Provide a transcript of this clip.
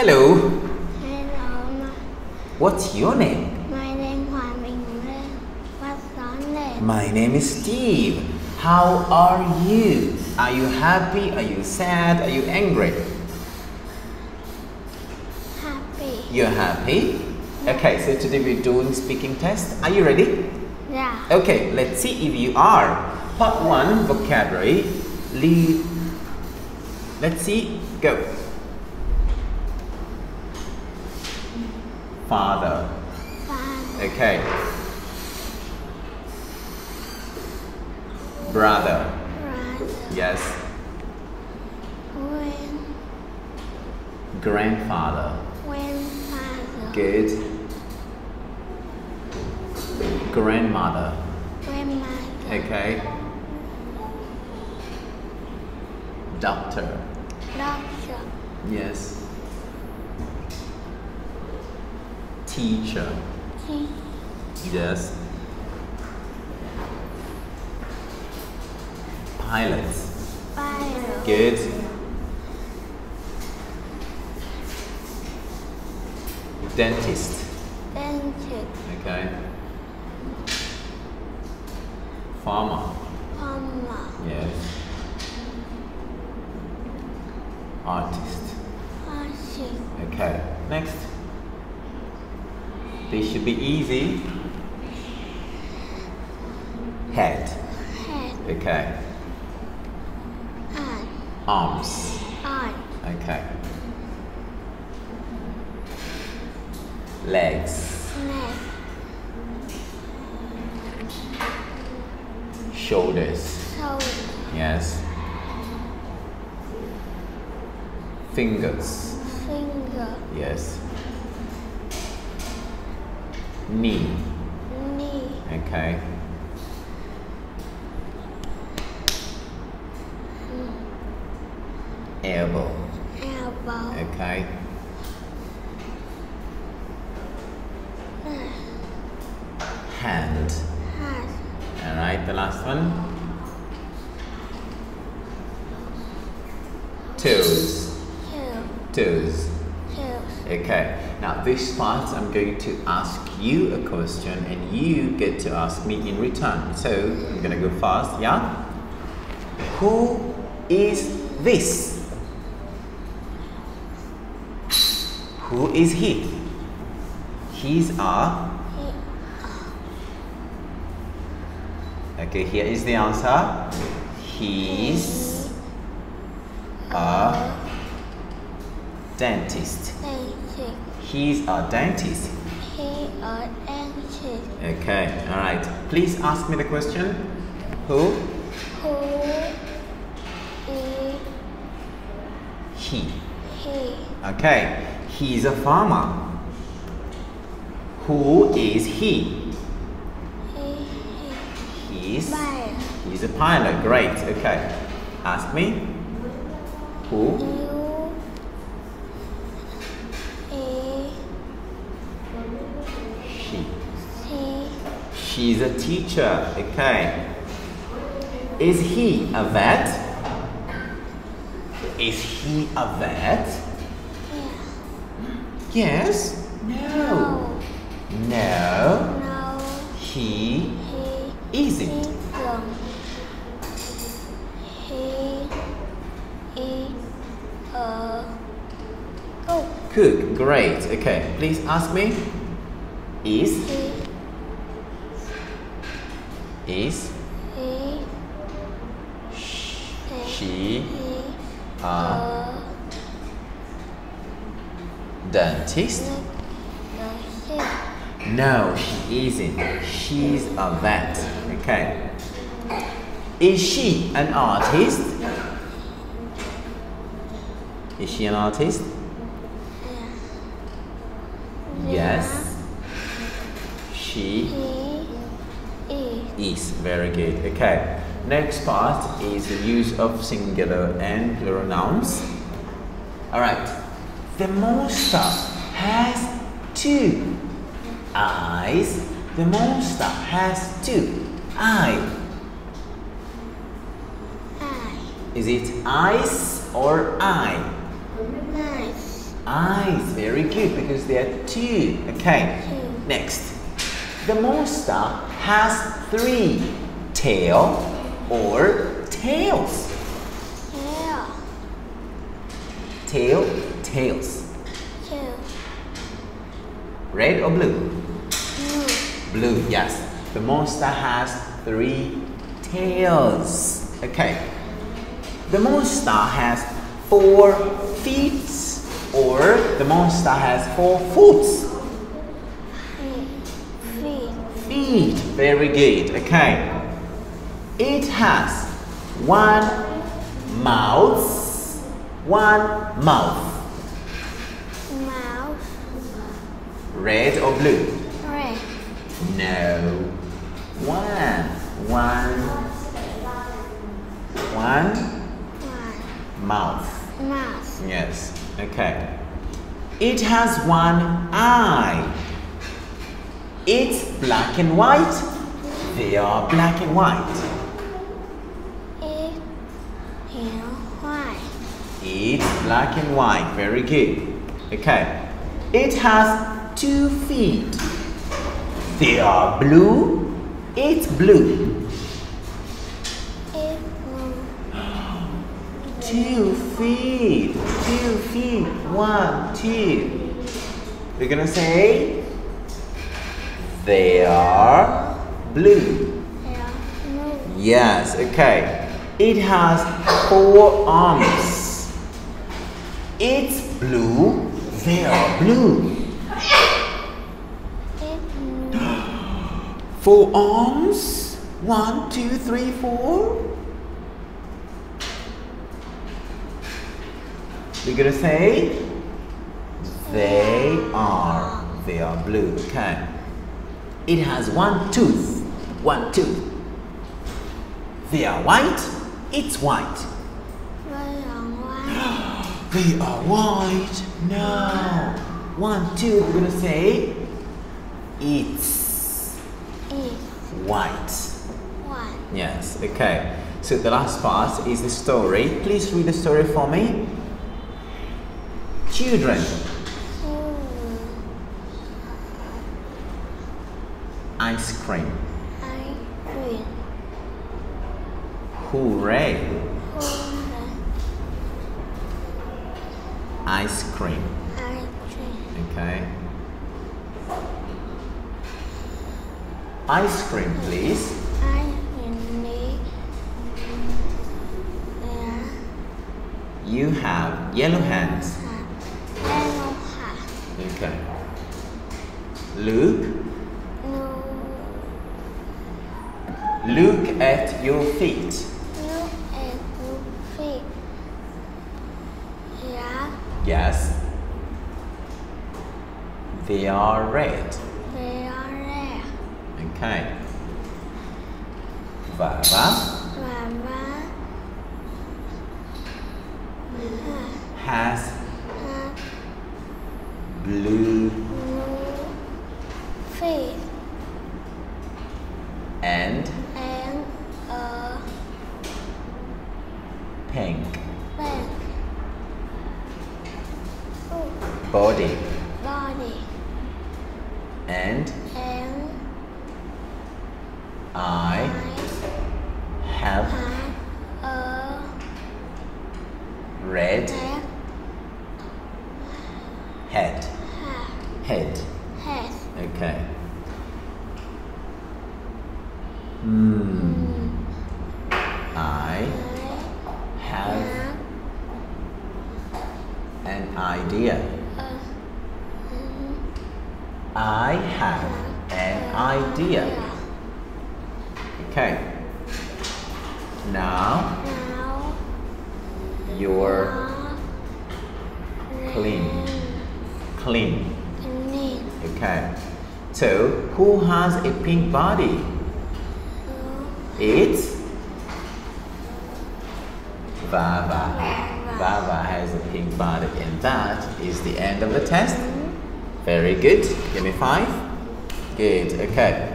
Hello. Hello, What's your name? my name Bình Lê. What's your name? My name is Steve. How are you? Are you happy? Are you sad? Are you angry? Happy. You're happy? Okay, so today we're doing speaking test. Are you ready? Yeah. Okay, let's see if you are. Part 1 vocabulary. Lead. Let's see. Go. Father. Father. Okay. Brother. Brother. Yes. Grand. Grandfather. Grandfather. Good. Grandmother. Grandmother. Okay. Doctor. Doctor. Yes. Teacher. Teacher. Yes. Pilot. Pilot. Good. Dentist. Dentist. Okay. Farmer. Farmer. Yes. Artist. Okay. Next. This should be easy. Head. Head. Okay. Eye. Arms. Okay. Legs. Neck. Shoulders. Shoulder. Yes. Fingers. Finger. Yes. Knee. Knee. Okay. Elbow. Elbow. Okay. Hand. Hat. Alright, the last one. Toes. Two. Toes. Okay. Now this part I'm going to ask you a question and you get to ask me in return. So I'm gonna go fast, yeah? Who is this? Who is he? He's a Okay, here is the answer. He's a dentist. Dentist. He's a dentist. He a dentist. Okay, all right. Please ask me the question. Who? Who is He. he? Okay, he's a farmer. Who is he? He He's Pilot. he's a pilot. Great. Okay. Ask me. Who? She's a teacher. Okay. Is he a vet? Is he a vet? Yeah. Yes. No. No. No. No. He He isn't. He is a cook. Cook. Great. Okay. Please ask me. Is He is he she a dentist? No, she isn't. She's a vet. Okay. Is she an artist? Is she an artist? Yes. She He is. Very good. Okay. Next part is the use of singular and plural nouns. Alright. The monster has two eyes. The monster has two eyes. eye. Is it eyes or eye? Nice. eyes. Very good because there are two. Okay. Two. Next. The monster has three tail or tails. Tail. Tail, tails. Two. Red or blue? Blue. Blue, yes. The monster has three tails. Okay. The monster has four feet or the monster has four foot. Feet. Feet. Very good. Okay. It has one mouth. One mouth. Mouse. Red or blue? Red. No. One. One. One One. mouth. Mouse. Yes. Okay. It has one eye. It's black and white. They are black and white. It. Heel. White. It's black and white. Very good. Okay. It has two feet. They are blue. It's blue. It. Blue. Two feet. Two feet. One, two. We're gonna say they are blue. Yes, okay. It has four arms. It's blue. They are blue. Blue. Four arms. One, two, three, four. We're gonna say they are. They are blue. Okay. It has one tooth. One tooth. They are white. It's white. Red and white. They are white. No. One, two. We're gonna say it's It. white. One. Yes. Okay. So the last part is the story. Please read the story for me. Children, Two. Ice cream. I. Green. Hooray! Holder. Ice cream. Okay. Ice cream, please. I. Green. There. You have yellow hands. Yellow hat. Okay. Look. Look at your feet. Look at your feet. Yeah. Yes. They are red. They are there. Okay. Baba Mama. has blue blue feet and and a pink. Big body. Body. And? And I I have have a red red head. hat Head. head. Okay. Hmm. I I have have an idea. I have an idea. Okay. Now you're clean. Clean. Okay. So who has a pink body? It's Baba. Baba has a pink body, and that is the end of the test. Very good. Give me five. Good. Okay.